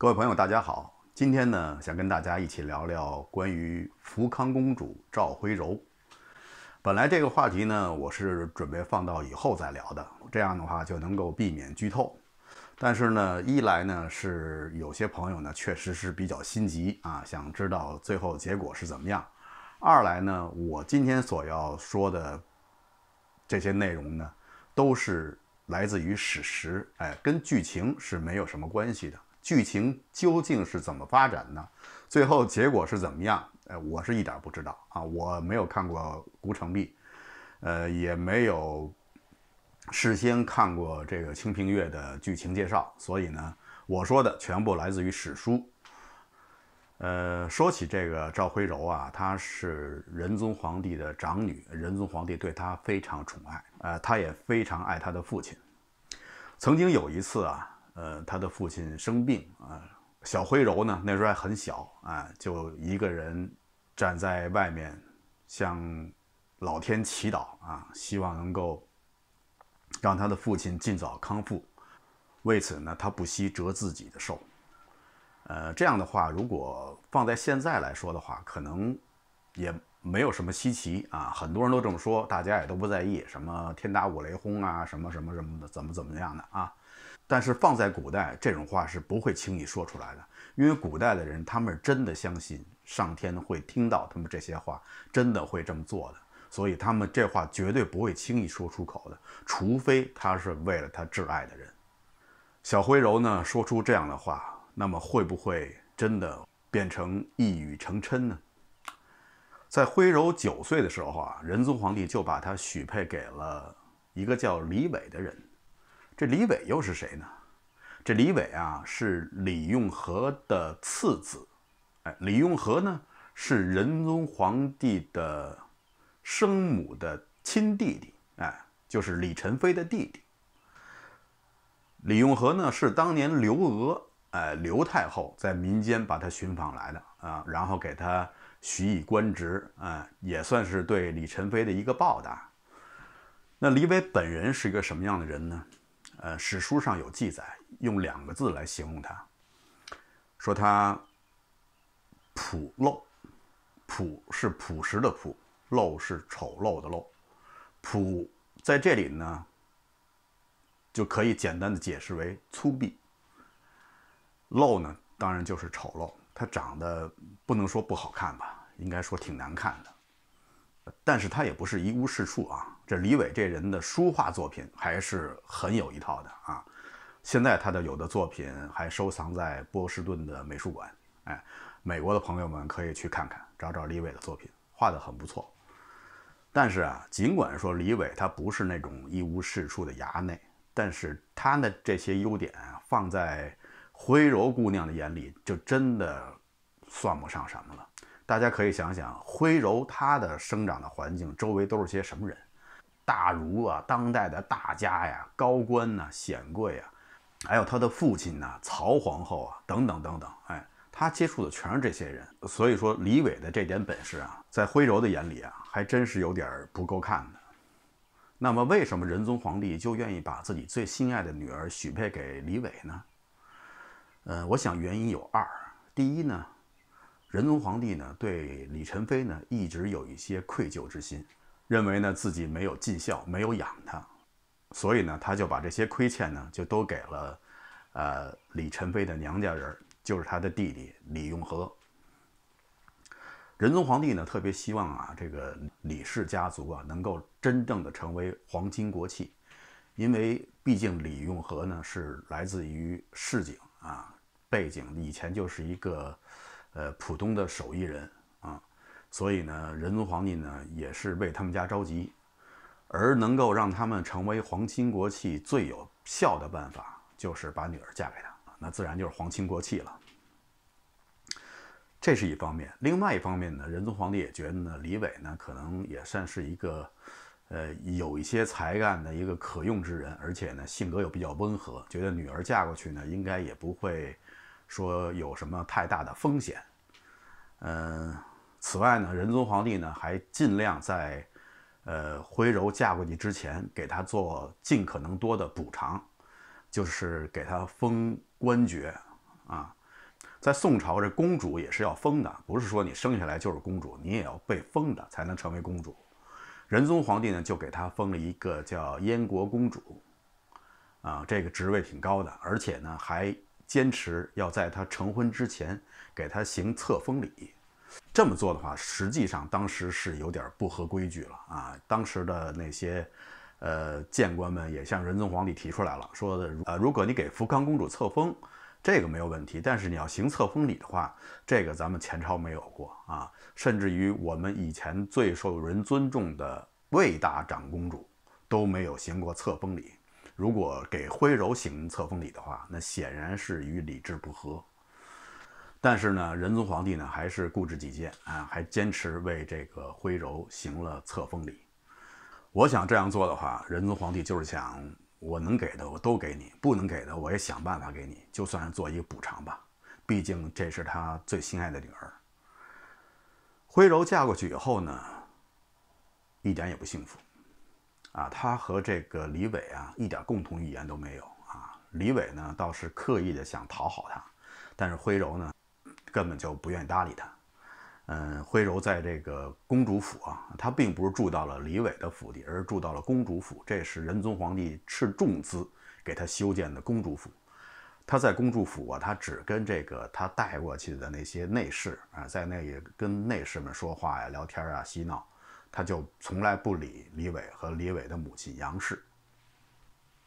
各位朋友，大家好。今天呢，想跟大家一起聊聊关于福康公主赵徽柔。本来这个话题呢，我是准备放到以后再聊的，这样的话就能够避免剧透。但是呢，一来呢是有些朋友呢确实是比较心急啊，想知道最后结果是怎么样；二来呢，我今天所要说的这些内容呢，都是来自于史实，哎，跟剧情是没有什么关系的。剧情究竟是怎么发展呢？最后结果是怎么样？呃，我是一点不知道啊，我没有看过《古城壁》，呃，也没有事先看过这个《清平乐》的剧情介绍，所以呢，我说的全部来自于史书。呃，说起这个赵徽柔啊，她是仁宗皇帝的长女，仁宗皇帝对她非常宠爱，呃，她也非常爱她的父亲。曾经有一次啊。呃，他的父亲生病啊，小灰柔呢那时候还很小啊，就一个人站在外面向老天祈祷啊，希望能够让他的父亲尽早康复。为此呢，他不惜折自己的寿。呃，这样的话，如果放在现在来说的话，可能也没有什么稀奇啊，很多人都这么说，大家也都不在意，什么天打五雷轰啊，什么什么什么的，怎么怎么样的啊。但是放在古代，这种话是不会轻易说出来的，因为古代的人他们真的相信上天会听到他们这些话，真的会这么做的，所以他们这话绝对不会轻易说出口的，除非他是为了他挚爱的人。小徽柔呢说出这样的话，那么会不会真的变成一语成谶呢？在徽柔九岁的时候啊，仁宗皇帝就把她许配给了一个叫李伟的人。这李伟又是谁呢？这李伟啊是李用和的次子，哎，李用和呢是仁宗皇帝的生母的亲弟弟，哎，就是李宸妃的弟弟。李用和呢是当年刘娥，哎，刘太后在民间把他寻访来的啊，然后给他许以官职，啊，也算是对李宸妃的一个报答。那李伟本人是一个什么样的人呢？呃，史书上有记载，用两个字来形容他，说他朴陋，朴是朴实的朴，陋是丑陋的陋，朴在这里呢，就可以简单的解释为粗鄙，陋呢，当然就是丑陋，他长得不能说不好看吧，应该说挺难看的。但是他也不是一无是处啊，这李伟这人的书画作品还是很有一套的啊。现在他的有的作品还收藏在波士顿的美术馆，哎，美国的朋友们可以去看看，找找李伟的作品，画的很不错。但是啊，尽管说李伟他不是那种一无是处的衙内，但是他的这些优点放在徽柔姑娘的眼里，就真的算不上什么了。大家可以想想，徽柔她的生长的环境周围都是些什么人？大儒啊，当代的大家呀，高官呐，显贵啊，还有他的父亲呐，曹皇后啊，等等等等。哎，他接触的全是这些人。所以说，李伟的这点本事啊，在徽柔的眼里啊，还真是有点不够看的。那么，为什么仁宗皇帝就愿意把自己最心爱的女儿许配给李伟呢？呃，我想原因有二。第一呢。仁宗皇帝呢，对李宸妃呢一直有一些愧疚之心，认为呢自己没有尽孝，没有养他，所以呢他就把这些亏欠呢就都给了，呃李宸妃的娘家人，就是他的弟弟李用和。仁宗皇帝呢特别希望啊这个李氏家族啊能够真正的成为皇亲国戚，因为毕竟李用和呢是来自于市井啊背景，以前就是一个。呃，普通的手艺人，所以呢，仁宗皇帝呢也是为他们家着急，而能够让他们成为皇亲国戚最有效的办法，就是把女儿嫁给他，那自然就是皇亲国戚了。这是一方面，另外一方面呢，仁宗皇帝也觉得呢，李伟呢可能也算是一个，呃，有一些才干的一个可用之人，而且呢性格又比较温和，觉得女儿嫁过去呢应该也不会。说有什么太大的风险？嗯，此外呢，仁宗皇帝呢还尽量在，呃，徽柔嫁过去之前给他做尽可能多的补偿，就是给他封官爵，啊，在宋朝，这公主也是要封的，不是说你生下来就是公主，你也要被封的才能成为公主。仁宗皇帝呢，就给她封了一个叫燕国公主，啊，这个职位挺高的，而且呢，还坚持要在她成婚之前给她行册封礼。这么做的话，实际上当时是有点不合规矩了啊。当时的那些呃谏官们也向仁宗皇帝提出来了，说的呃，如果你给福康公主册封。这个没有问题，但是你要行册封礼的话，这个咱们前朝没有过啊。甚至于我们以前最受人尊重的魏大长公主都没有行过册封礼。如果给徽柔行册封礼的话，那显然是与礼制不合。但是呢，仁宗皇帝呢还是固执己见啊，还坚持为这个徽柔行了册封礼。我想这样做的话，仁宗皇帝就是想。我能给的我都给你，不能给的我也想办法给你，就算是做一个补偿吧。毕竟这是他最心爱的女儿。徽柔嫁过去以后呢，一点也不幸福，啊，她和这个李伟啊一点共同语言都没有啊。李伟呢倒是刻意的想讨好她，但是徽柔呢根本就不愿意搭理他。嗯，徽柔在这个公主府啊，她并不是住到了李伟的府邸，而是住到了公主府。这是仁宗皇帝斥重资给她修建的公主府。她在公主府啊，她只跟这个她带过去的那些内侍啊，在那里跟内侍们说话呀、聊天啊、嬉闹，她就从来不理李伟和李伟的母亲杨氏。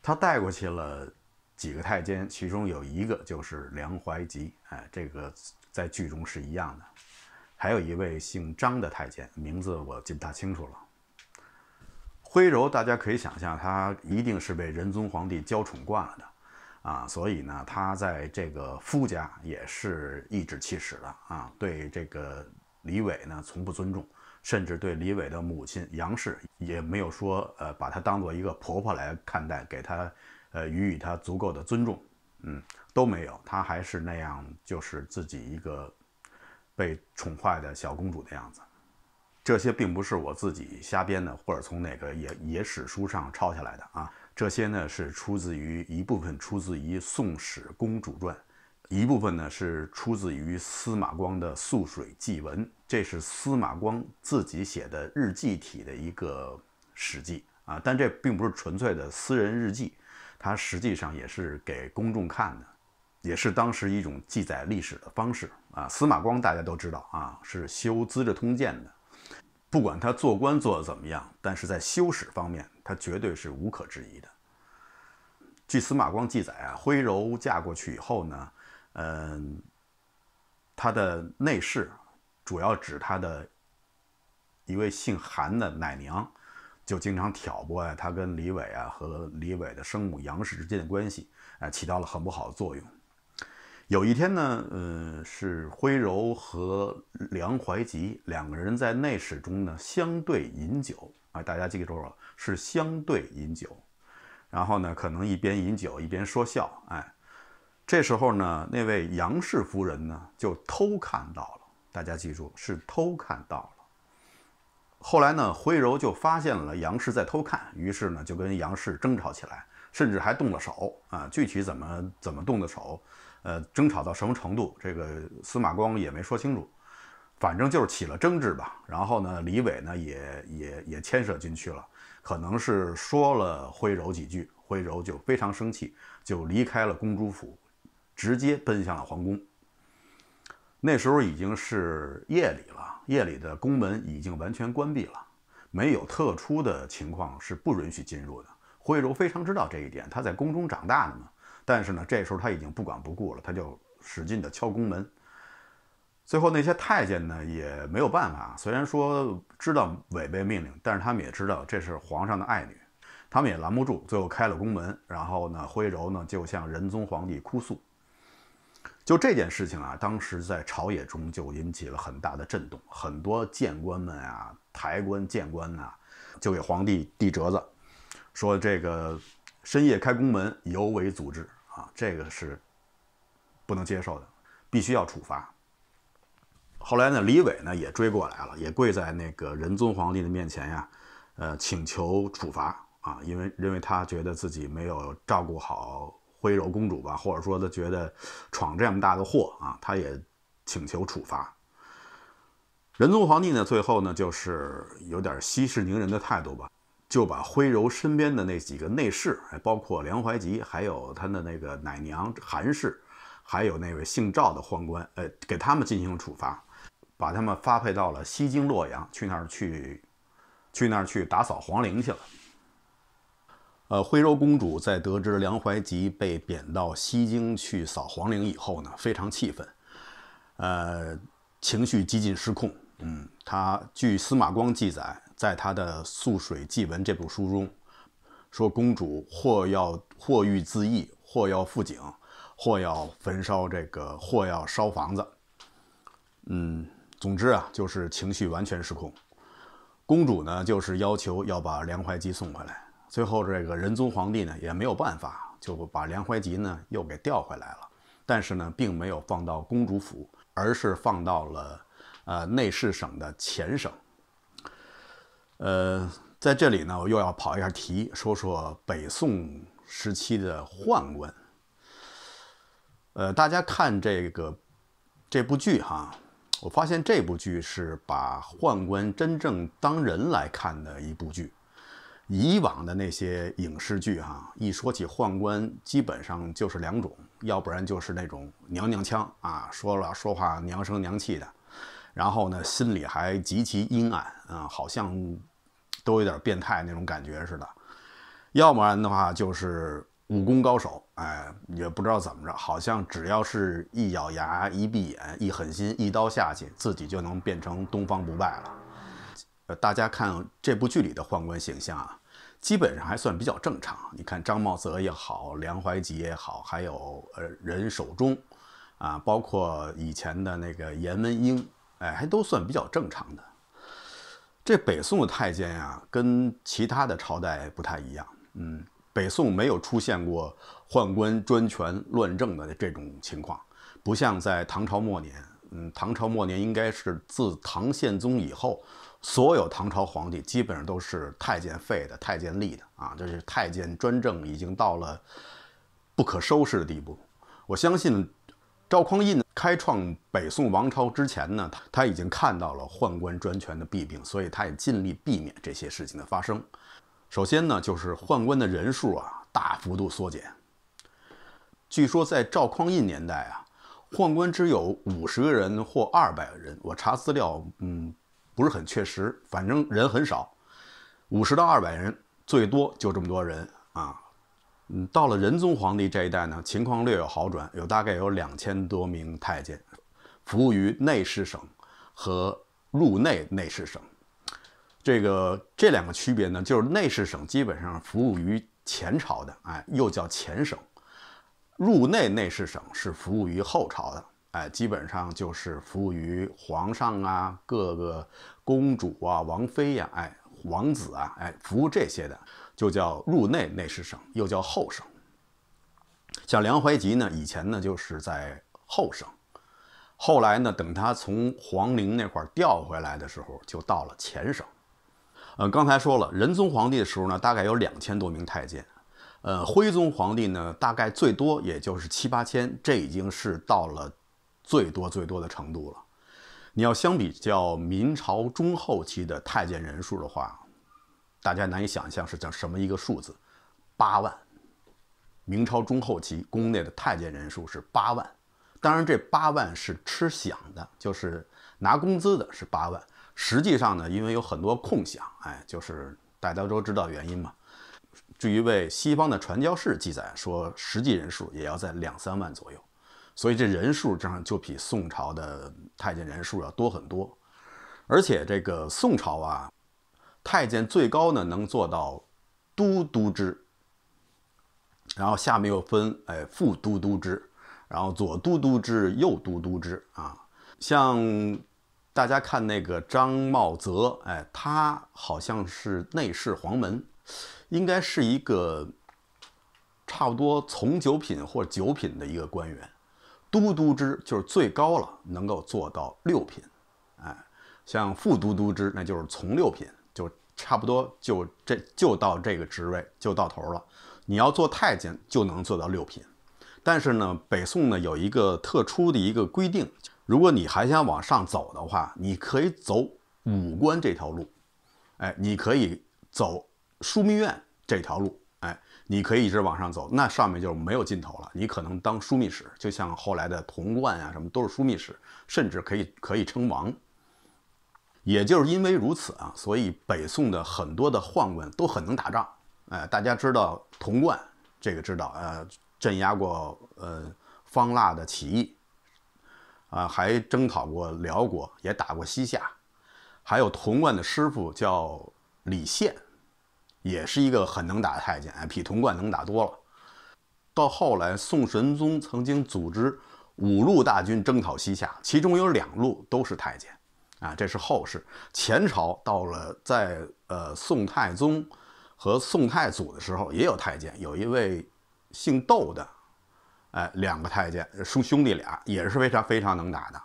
她带过去了几个太监，其中有一个就是梁怀吉，哎，这个在剧中是一样的。还有一位姓张的太监，名字我记不大清楚了。徽柔，大家可以想象，他一定是被仁宗皇帝娇宠惯了的，啊，所以呢，他在这个夫家也是颐指气使的啊，对这个李伟呢从不尊重，甚至对李伟的母亲杨氏也没有说呃把她当做一个婆婆来看待，给她呃予以她足够的尊重，嗯，都没有，她还是那样，就是自己一个。被宠坏的小公主的样子，这些并不是我自己瞎编的，或者从哪个野野史书上抄下来的啊。这些呢是出自于一部分出自于《宋史公主传》，一部分呢是出自于司马光的《素水记文》，这是司马光自己写的日记体的一个史记啊。但这并不是纯粹的私人日记，它实际上也是给公众看的。也是当时一种记载历史的方式啊。司马光大家都知道啊，是修《资治通鉴》的。不管他做官做得怎么样，但是在修史方面，他绝对是无可置疑的。据司马光记载啊，徽柔嫁过去以后呢，嗯，他的内侍，主要指他的一位姓韩的奶娘，就经常挑拨呀，他跟李伟啊和李伟的生母杨氏之间的关系，啊，起到了很不好的作用。有一天呢，呃，是徽柔和梁怀吉两个人在内室中呢相对饮酒啊，大家记住了，是相对饮酒。然后呢，可能一边饮酒一边说笑，哎，这时候呢，那位杨氏夫人呢就偷看到了，大家记住是偷看到了。后来呢，徽柔就发现了杨氏在偷看，于是呢就跟杨氏争吵起来，甚至还动了手啊。具体怎么怎么动的手？呃，争吵到什么程度？这个司马光也没说清楚，反正就是起了争执吧。然后呢，李伟呢也也也牵涉进去了，可能是说了徽柔几句，徽柔就非常生气，就离开了公主府，直接奔向了皇宫。那时候已经是夜里了，夜里的宫门已经完全关闭了，没有特殊的情况是不允许进入的。徽柔非常知道这一点，她在宫中长大的嘛。但是呢，这时候他已经不管不顾了，他就使劲的敲宫门。最后那些太监呢也没有办法，虽然说知道违背命令，但是他们也知道这是皇上的爱女，他们也拦不住，最后开了宫门。然后呢，徽柔呢就向仁宗皇帝哭诉。就这件事情啊，当时在朝野中就引起了很大的震动，很多谏官们啊、抬官谏官呐，就给皇帝递折子，说这个。深夜开宫门，尤为阻滞啊！这个是不能接受的，必须要处罚。后来呢，李伟呢也追过来了，也跪在那个仁宗皇帝的面前呀，呃，请求处罚啊，因为认为他觉得自己没有照顾好徽柔公主吧，或者说他觉得闯这么大的祸啊，他也请求处罚。仁宗皇帝呢，最后呢就是有点息事宁人的态度吧，就把徽柔身边的那几个内侍，包括梁怀吉，还有他的那个奶娘韩氏，还有那位姓赵的宦官，呃，给他们进行处罚，把他们发配到了西京洛阳，去那儿去，去那儿去打扫皇陵去了。呃，徽柔公主在得知梁怀吉被贬到西京去扫皇陵以后呢，非常气愤，呃，情绪几近失控。嗯，他据司马光记载，在他的《素水记文》这部书中，说公主或要或欲自缢，或要赴井，或要焚烧这个，或要烧房子。嗯，总之啊，就是情绪完全失控。公主呢，就是要求要把梁怀吉送回来。最后，这个仁宗皇帝呢，也没有办法，就把梁怀吉呢又给调回来了。但是呢，并没有放到公主府，而是放到了。呃，内侍省的前省。呃，在这里呢，我又要跑一下题，说说北宋时期的宦官。呃，大家看这个这部剧哈，我发现这部剧是把宦官真正当人来看的一部剧。以往的那些影视剧哈，一说起宦官，基本上就是两种，要不然就是那种娘娘腔啊，说了说话娘声娘气的。然后呢，心里还极其阴暗啊，好像都有点变态那种感觉似的。要不然的话，就是武功高手，哎，也不知道怎么着，好像只要是一咬牙、一闭眼、一狠心，一刀下去，自己就能变成东方不败了。呃，大家看这部剧里的宦官形象啊，基本上还算比较正常。你看张茂泽也好，梁怀吉也好，还有呃任守忠啊，包括以前的那个严文英。哎，还都算比较正常的。这北宋的太监呀，跟其他的朝代不太一样。嗯，北宋没有出现过宦官专权乱政的这种情况，不像在唐朝末年。嗯，唐朝末年应该是自唐宪宗以后，所有唐朝皇帝基本上都是太监废的、太监立的啊，这是太监专政已经到了不可收拾的地步。我相信。赵匡胤开创北宋王朝之前呢，他他已经看到了宦官专权的弊病，所以他也尽力避免这些事情的发生。首先呢，就是宦官的人数啊大幅度缩减。据说在赵匡胤年代啊，宦官只有五十个人或二百个人。我查资料，嗯，不是很确实，反正人很少，五十到二百人，最多就这么多人。嗯，到了仁宗皇帝这一代呢，情况略有好转，有大概有两千多名太监服务于内侍省和入内内侍省。这个这两个区别呢，就是内侍省基本上服务于前朝的，哎，又叫前省；入内内侍省是服务于后朝的，哎，基本上就是服务于皇上啊、各个公主啊、王妃呀、哎、王子啊、哎，服务这些的。就叫入内内侍省，又叫后省。像梁怀吉呢，以前呢就是在后省，后来呢，等他从皇陵那块调回来的时候，就到了前省。呃，刚才说了，仁宗皇帝的时候呢，大概有两千多名太监。呃，徽宗皇帝呢，大概最多也就是七八千，这已经是到了最多最多的程度了。你要相比较明朝中后期的太监人数的话，大家难以想象是叫什么一个数字，八万。明朝中后期宫内的太监人数是八万，当然这八万是吃饷的，就是拿工资的是八万。实际上呢，因为有很多空饷，哎，就是大家都知道原因嘛。至于为西方的传教士记载说，实际人数也要在两三万左右，所以这人数上就比宋朝的太监人数要多很多。而且这个宋朝啊。太监最高呢能做到都督之，然后下面又分哎副都督之，然后左都督之、右都督之啊。像大家看那个张茂泽，哎，他好像是内侍黄门，应该是一个差不多从九品或九品的一个官员。都督之就是最高了，能够做到六品，哎，像副都督之那就是从六品。差不多就这就到这个职位就到头了。你要做太监就能做到六品，但是呢，北宋呢有一个特殊的一个规定，如果你还想往上走的话，你可以走武官这条路，哎，你可以走枢密院这条路，哎，你可以一直往上走，那上面就没有尽头了。你可能当枢密使，就像后来的童贯啊什么都是枢密使，甚至可以可以称王。也就是因为如此啊，所以北宋的很多的宦官都很能打仗。哎，大家知道童贯，这个知道，呃，镇压过呃方腊的起义，啊，还征讨过辽国，也打过西夏。还有童贯的师傅叫李宪，也是一个很能打的太监，哎，比童贯能打多了。到后来，宋神宗曾经组织五路大军征讨西夏，其中有两路都是太监。啊，这是后世。前朝到了在呃宋太宗和宋太祖的时候，也有太监，有一位姓窦的，哎，两个太监兄兄弟俩也是非常非常能打的。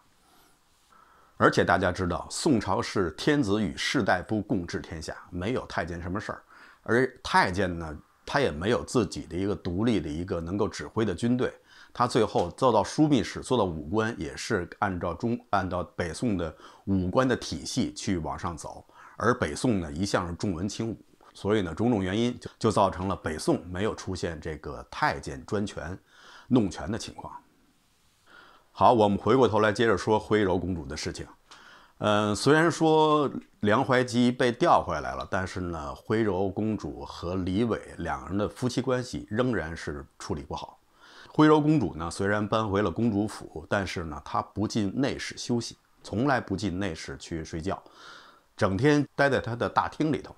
而且大家知道，宋朝是天子与士大夫共治天下，没有太监什么事儿。而太监呢，他也没有自己的一个独立的一个能够指挥的军队。他最后做到枢密使，做到武官，也是按照中按照北宋的武官的体系去往上走。而北宋呢，一向是重文轻武，所以呢，种种原因就就造成了北宋没有出现这个太监专权、弄权的情况。好，我们回过头来接着说徽柔公主的事情。嗯，虽然说梁怀吉被调回来了，但是呢，徽柔公主和李伟两人的夫妻关系仍然是处理不好。徽柔公主呢，虽然搬回了公主府，但是呢，她不进内室休息，从来不进内室去睡觉，整天待在她的大厅里头，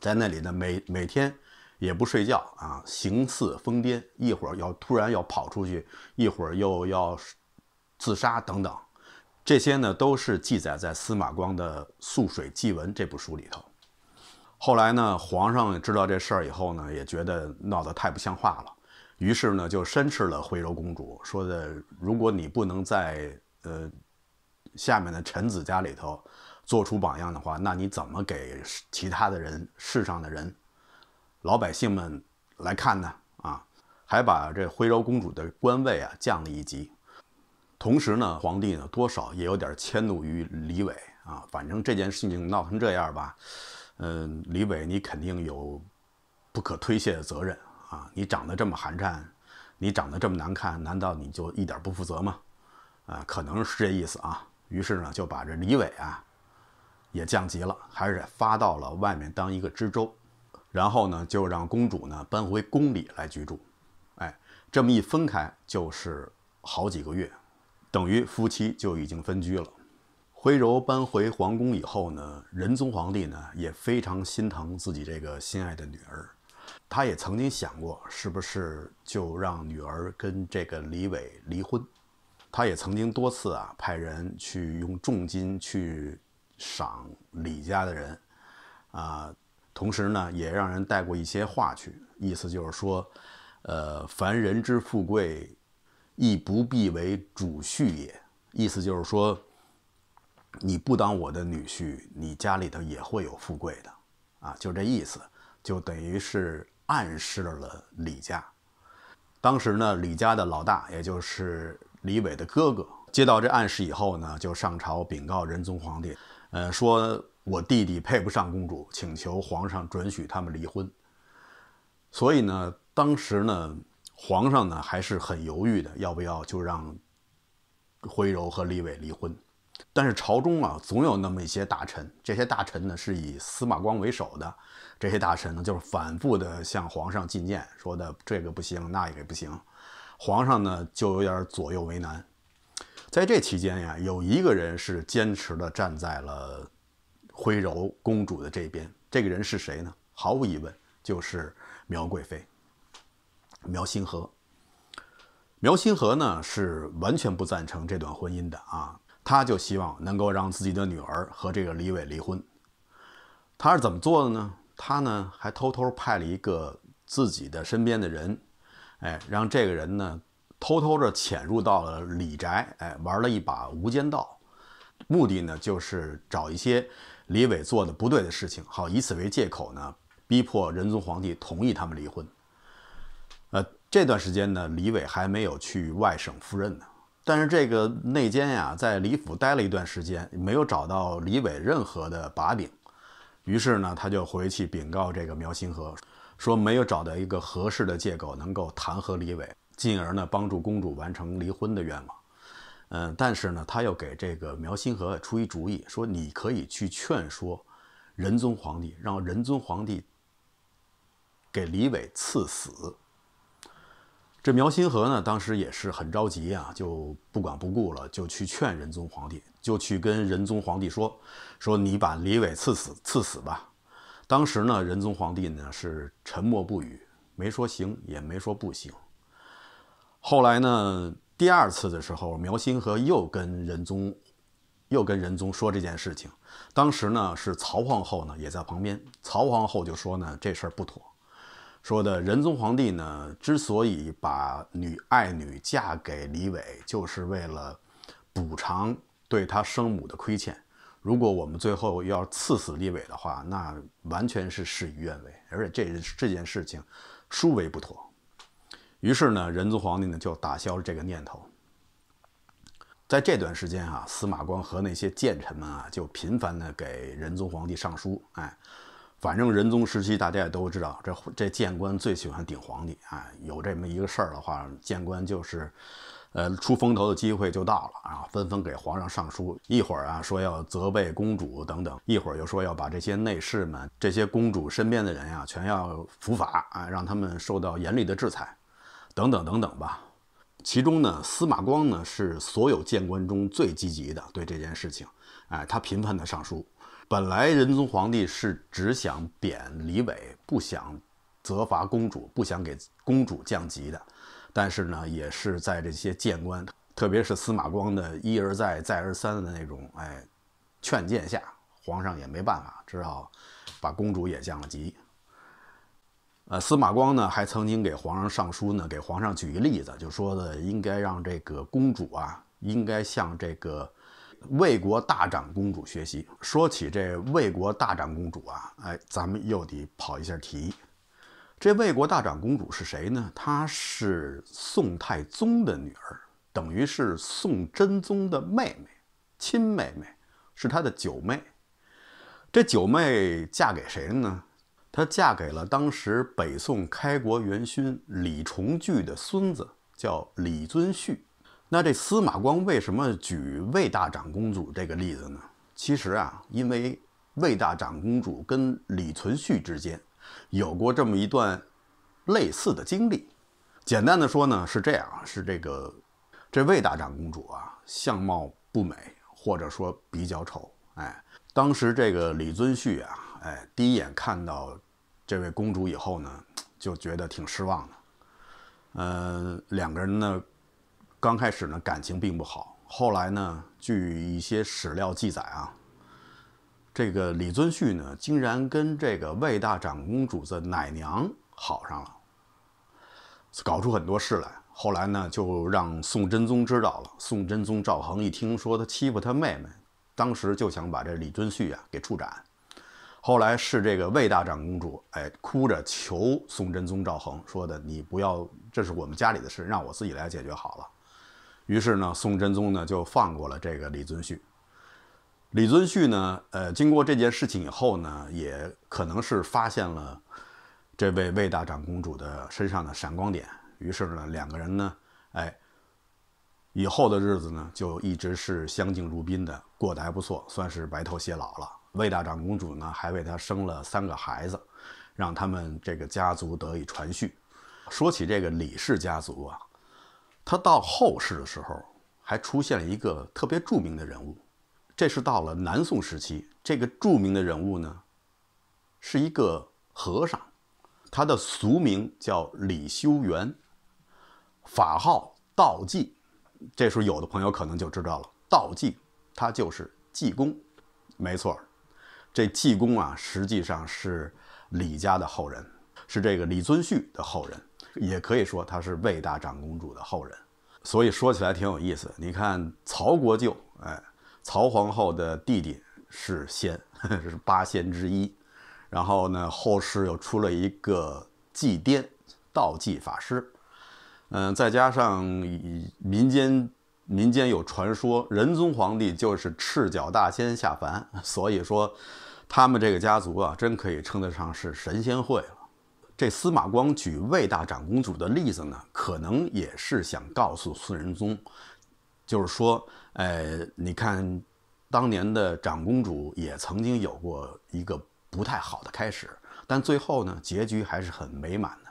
在那里呢，每每天也不睡觉啊，形似疯癫，一会儿要突然要跑出去，一会儿又要自杀等等，这些呢，都是记载在司马光的《素水记文》这部书里头。后来呢，皇上知道这事儿以后呢，也觉得闹得太不像话了。于是呢，就申斥了徽柔公主，说的：如果你不能在呃下面的臣子家里头做出榜样的话，那你怎么给其他的人、世上的人、老百姓们来看呢？啊，还把这徽柔公主的官位啊降了一级。同时呢，皇帝呢多少也有点迁怒于李伟啊。反正这件事情闹成这样吧，嗯，李伟你肯定有不可推卸的责任。啊，你长得这么寒碜，你长得这么难看，难道你就一点不负责吗？啊，可能是这意思啊。于是呢，就把这李伟啊也降级了，还是发到了外面当一个知州，然后呢，就让公主呢搬回宫里来居住。哎，这么一分开就是好几个月，等于夫妻就已经分居了。徽柔搬回皇宫以后呢，仁宗皇帝呢也非常心疼自己这个心爱的女儿。他也曾经想过，是不是就让女儿跟这个李伟离婚？他也曾经多次啊派人去用重金去赏李家的人，啊，同时呢也让人带过一些话去，意思就是说，呃，凡人之富贵，亦不必为主婿也。意思就是说，你不当我的女婿，你家里头也会有富贵的，啊，就这意思，就等于是。暗示了李家。当时呢，李家的老大，也就是李伟的哥哥，接到这暗示以后呢，就上朝禀告仁宗皇帝，呃，说我弟弟配不上公主，请求皇上准许他们离婚。所以呢，当时呢，皇上呢还是很犹豫的，要不要就让徽柔和李伟离婚。但是朝中啊，总有那么一些大臣，这些大臣呢是以司马光为首的，这些大臣呢就是反复的向皇上进谏，说的这个不行，那个不行，皇上呢就有点左右为难。在这期间呀，有一个人是坚持的站在了徽柔公主的这边，这个人是谁呢？毫无疑问就是苗贵妃，苗新和。苗新和呢是完全不赞成这段婚姻的啊。他就希望能够让自己的女儿和这个李伟离婚。他是怎么做的呢？他呢还偷偷派了一个自己的身边的人，哎，让这个人呢偷偷的潜入到了李宅，哎，玩了一把无间道，目的呢就是找一些李伟做的不对的事情，好以此为借口呢逼迫仁宗皇帝同意他们离婚。呃，这段时间呢，李伟还没有去外省赴任呢。但是这个内奸呀，在李府待了一段时间，没有找到李伟任何的把柄，于是呢，他就回去禀告这个苗新和，说没有找到一个合适的借口能够弹劾李伟，进而呢帮助公主完成离婚的愿望。嗯，但是呢，他又给这个苗新和出一主意，说你可以去劝说仁宗皇帝，让仁宗皇帝给李伟赐死。这苗新和呢，当时也是很着急啊，就不管不顾了，就去劝仁宗皇帝，就去跟仁宗皇帝说：“说你把李伟赐死，赐死吧。”当时呢，仁宗皇帝呢是沉默不语，没说行，也没说不行。后来呢，第二次的时候，苗兴和又跟仁宗，又跟仁宗说这件事情。当时呢，是曹皇后呢也在旁边，曹皇后就说呢，这事儿不妥。说的仁宗皇帝呢，之所以把女爱女嫁给李伟，就是为了补偿对他生母的亏欠。如果我们最后要赐死李伟的话，那完全是事与愿违，而且这这件事情殊为不妥。于是呢，仁宗皇帝呢就打消了这个念头。在这段时间啊，司马光和那些谏臣们啊，就频繁的给仁宗皇帝上书，哎。反正仁宗时期，大家也都知道，这这谏官最喜欢顶皇帝啊。有这么一个事儿的话，谏官就是，呃，出风头的机会就到了啊，纷纷给皇上上书。一会儿啊说要责备公主等等，一会儿又说要把这些内侍们、这些公主身边的人呀，全要伏法啊，让他们受到严厉的制裁，等等等等吧。其中呢，司马光呢是所有谏官中最积极的，对这件事情，哎，他频繁的上书。本来仁宗皇帝是只想贬李伟，不想责罚公主，不想给公主降级的。但是呢，也是在这些谏官，特别是司马光的一而再、再而三的那种哎劝谏下，皇上也没办法，只好把公主也降了级。呃，司马光呢还曾经给皇上上书呢，给皇上举一例子，就说的应该让这个公主啊，应该向这个。魏国大长公主学习。说起这魏国大长公主啊，哎，咱们又得跑一下题。这魏国大长公主是谁呢？她是宋太宗的女儿，等于是宋真宗的妹妹，亲妹妹，是他的九妹。这九妹嫁给谁了呢？她嫁给了当时北宋开国元勋李重聚的孙子，叫李遵顼。那这司马光为什么举魏大长公主这个例子呢？其实啊，因为魏大长公主跟李存勖之间有过这么一段类似的经历。简单的说呢，是这样啊，是这个这魏大长公主啊，相貌不美，或者说比较丑。哎，当时这个李遵顼啊，哎，第一眼看到这位公主以后呢，就觉得挺失望的。嗯，两个人呢。刚开始呢，感情并不好。后来呢，据一些史料记载啊，这个李遵顼呢，竟然跟这个魏大长公主的奶娘好上了，搞出很多事来。后来呢，就让宋真宗知道了。宋真宗赵恒一听说他欺负他妹妹，当时就想把这李遵顼啊给处斩。后来是这个魏大长公主，哎，哭着求宋真宗赵恒说的：“你不要，这是我们家里的事，让我自己来解决好了。”于是呢，宋真宗呢就放过了这个李遵顼。李遵顼呢，呃，经过这件事情以后呢，也可能是发现了这位魏大长公主的身上的闪光点。于是呢，两个人呢，哎，以后的日子呢，就一直是相敬如宾的，过得还不错，算是白头偕老了。魏大长公主呢，还为他生了三个孩子，让他们这个家族得以传续。说起这个李氏家族啊。他到后世的时候，还出现了一个特别著名的人物，这是到了南宋时期，这个著名的人物呢，是一个和尚，他的俗名叫李修缘，法号道济。这时候有的朋友可能就知道了，道济他就是济公，没错，这济公啊，实际上是李家的后人，是这个李遵顼的后人。也可以说他是魏大长公主的后人，所以说起来挺有意思。你看曹国舅，哎，曹皇后的弟弟是仙，是八仙之一。然后呢，后世又出了一个祭颠道济法师，嗯，再加上民间民间有传说，仁宗皇帝就是赤脚大仙下凡，所以说他们这个家族啊，真可以称得上是神仙会了。这司马光举魏大长公主的例子呢，可能也是想告诉宋仁宗，就是说，哎，你看，当年的长公主也曾经有过一个不太好的开始，但最后呢，结局还是很美满的。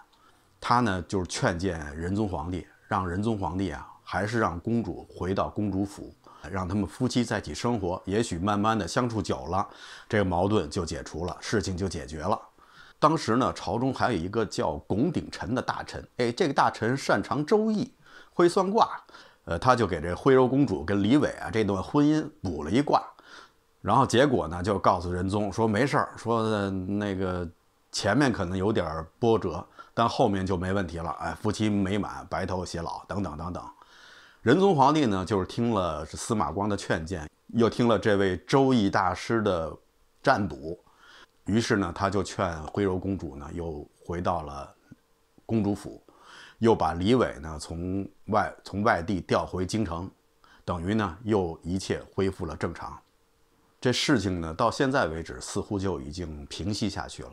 她呢，就是劝谏仁宗皇帝，让仁宗皇帝啊，还是让公主回到公主府，让他们夫妻在一起生活。也许慢慢的相处久了，这个矛盾就解除了，事情就解决了。当时呢，朝中还有一个叫龚鼎臣的大臣，哎，这个大臣擅长周易，会算卦，呃，他就给这徽柔公主跟李伟啊这段婚姻卜了一卦，然后结果呢，就告诉仁宗说没事儿，说那个前面可能有点波折。但后面就没问题了，哎，夫妻美满，白头偕老，等等等等。仁宗皇帝呢，就是听了司马光的劝谏，又听了这位周易大师的占卜，于是呢，他就劝徽柔公主呢，又回到了公主府，又把李伟呢从外从外地调回京城，等于呢，又一切恢复了正常。这事情呢，到现在为止，似乎就已经平息下去了。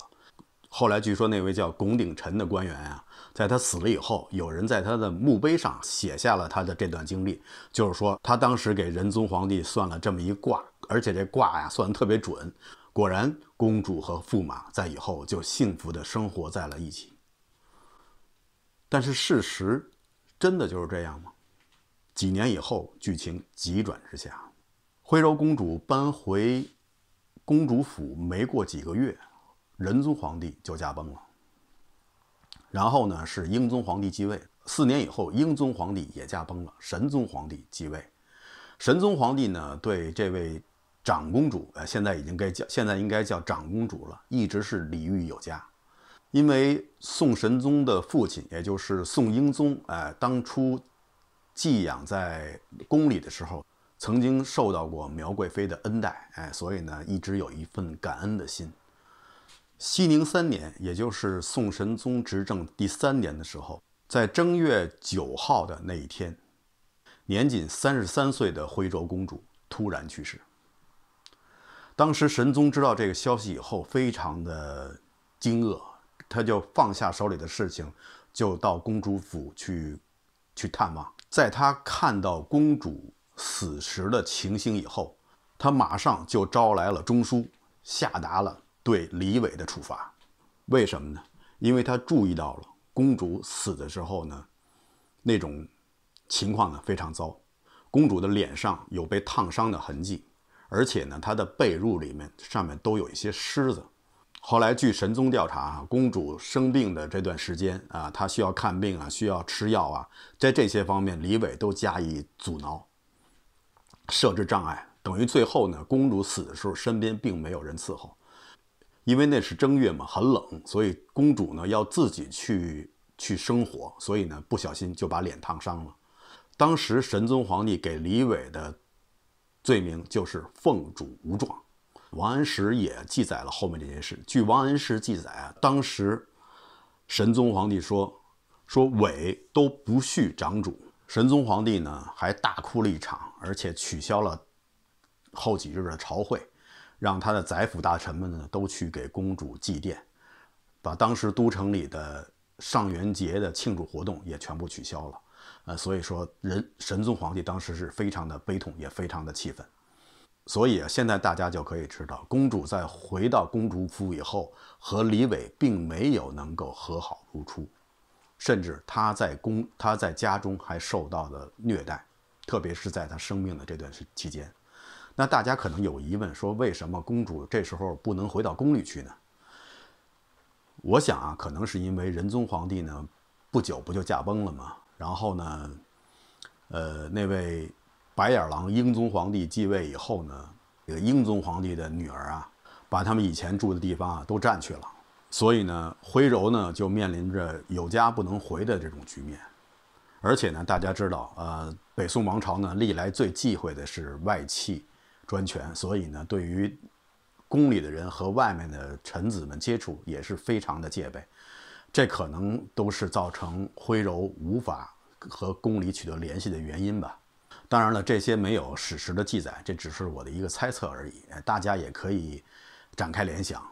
后来据说那位叫龚鼎臣的官员啊，在他死了以后，有人在他的墓碑上写下了他的这段经历，就是说他当时给仁宗皇帝算了这么一卦，而且这卦呀算得特别准，果然公主和驸马在以后就幸福的生活在了一起。但是事实真的就是这样吗？几年以后，剧情急转直下，徽柔公主搬回公主府没过几个月。仁宗皇帝就驾崩了，然后呢是英宗皇帝继位，四年以后英宗皇帝也驾崩了，神宗皇帝继位。神宗皇帝呢对这位长公主，呃，现在已经该叫现在应该叫长公主了，一直是礼遇有加。因为宋神宗的父亲，也就是宋英宗，哎，当初寄养在宫里的时候，曾经受到过苗贵妃的恩待，哎，所以呢一直有一份感恩的心。熙宁三年，也就是宋神宗执政第三年的时候，在正月九号的那一天，年仅三十三岁的徽州公主突然去世。当时神宗知道这个消息以后，非常的惊愕，他就放下手里的事情，就到公主府去去探望。在他看到公主死时的情形以后，他马上就招来了中书，下达了。对李伟的处罚，为什么呢？因为他注意到了公主死的时候呢，那种情况呢非常糟。公主的脸上有被烫伤的痕迹，而且呢，她的被褥里面上面都有一些虱子。后来据神宗调查，公主生病的这段时间啊，她需要看病啊，需要吃药啊，在这些方面，李伟都加以阻挠，设置障碍，等于最后呢，公主死的时候身边并没有人伺候。因为那是正月嘛，很冷，所以公主呢要自己去去生火，所以呢不小心就把脸烫伤了。当时神宗皇帝给李伟的罪名就是奉主无状。王安石也记载了后面这件事。据王安石记载啊，当时神宗皇帝说说伟都不续长主，神宗皇帝呢还大哭了一场，而且取消了后几日的朝会。让他的宰辅大臣们呢都去给公主祭奠，把当时都城里的上元节的庆祝活动也全部取消了。呃，所以说人神宗皇帝当时是非常的悲痛，也非常的气愤。所以啊，现在大家就可以知道，公主在回到公主府以后，和李伟并没有能够和好如初，甚至她在宫她在家中还受到了虐待，特别是在她生病的这段时期间。那大家可能有疑问，说为什么公主这时候不能回到宫里去呢？我想啊，可能是因为仁宗皇帝呢，不久不就驾崩了吗？然后呢，呃，那位白眼狼英宗皇帝继位以后呢，这个英宗皇帝的女儿啊，把他们以前住的地方啊都占去了，所以呢，徽柔呢就面临着有家不能回的这种局面。而且呢，大家知道，呃，北宋王朝呢历来最忌讳的是外戚。专权，所以呢，对于宫里的人和外面的臣子们接触也是非常的戒备，这可能都是造成徽柔无法和宫里取得联系的原因吧。当然了，这些没有史实的记载，这只是我的一个猜测而已，大家也可以展开联想。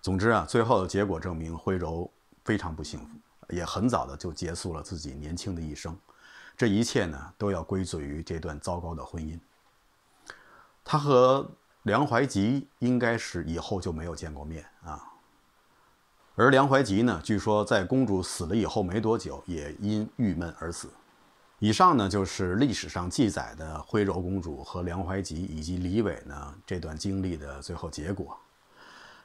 总之啊，最后的结果证明徽柔非常不幸福，也很早的就结束了自己年轻的一生。这一切呢，都要归罪于这段糟糕的婚姻。他和梁怀吉应该是以后就没有见过面啊。而梁怀吉呢，据说在公主死了以后没多久，也因郁闷而死。以上呢，就是历史上记载的徽柔公主和梁怀吉以及李伟呢这段经历的最后结果。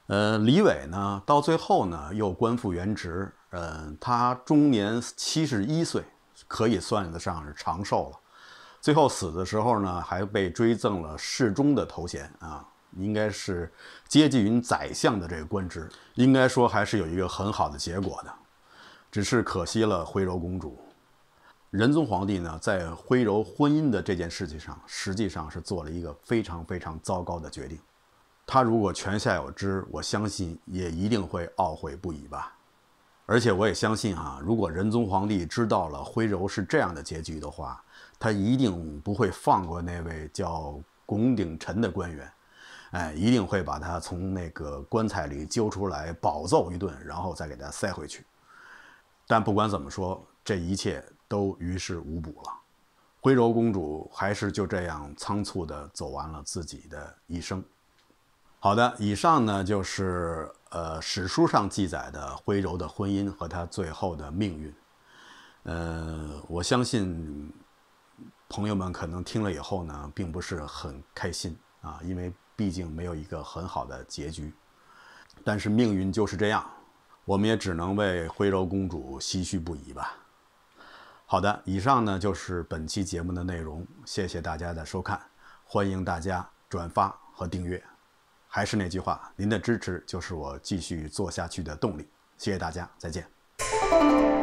呃，李伟呢，到最后呢又官复原职，嗯，他终年七十一岁，可以算得上是长寿了。最后死的时候呢，还被追赠了侍中的头衔啊，应该是接近于宰相的这个官职，应该说还是有一个很好的结果的。只是可惜了徽柔公主。仁宗皇帝呢，在徽柔婚姻的这件事情上，实际上是做了一个非常非常糟糕的决定。他如果泉下有知，我相信也一定会懊悔不已吧。而且我也相信啊，如果仁宗皇帝知道了徽柔是这样的结局的话，他一定不会放过那位叫龚鼎臣的官员，哎，一定会把他从那个棺材里揪出来，暴揍一顿，然后再给他塞回去。但不管怎么说，这一切。都于事无补了，徽柔公主还是就这样仓促地走完了自己的一生。好的，以上呢就是呃史书上记载的徽柔的婚姻和她最后的命运。呃，我相信朋友们可能听了以后呢，并不是很开心啊，因为毕竟没有一个很好的结局。但是命运就是这样，我们也只能为徽柔公主唏嘘不已吧。好的，以上呢就是本期节目的内容，谢谢大家的收看，欢迎大家转发和订阅。还是那句话，您的支持就是我继续做下去的动力。谢谢大家，再见。